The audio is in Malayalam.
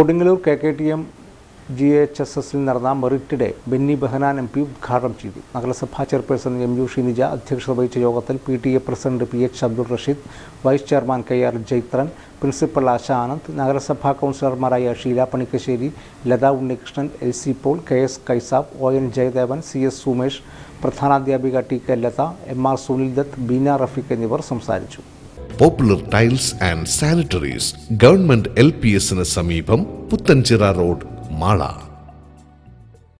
Kodungallur K K T M G H S എസിൽ നടന്ന merit day Benny Behanan M P ഉദ്ഘാടനം ചെയ്തു. നഗരസഭാ ചെയർപേഴ്സൺ എം യു ഷിനിജ അധ്യക്ഷത വഹിച്ച യോഗത്തിൽ P T A president P H Abdul Rasheed vice chairman K R Jaithran principal Asha Anand നഗരസഭാ കൗൺസിലർമാരായ Sheela Panikkassery Latha Unnikrishnan L C Paul K S Kaisab O N Jayadevan C S Sumesh പ്രധാനാധ്യാപിക T K Latha M R Sunil Dutt Beena Rafeeq എന്നിവർ സംസാരിച്ചു. Popular tiles and sanitaries government L P എസിന് സമീപം പുത്തൻചിറ റോഡ് മാള.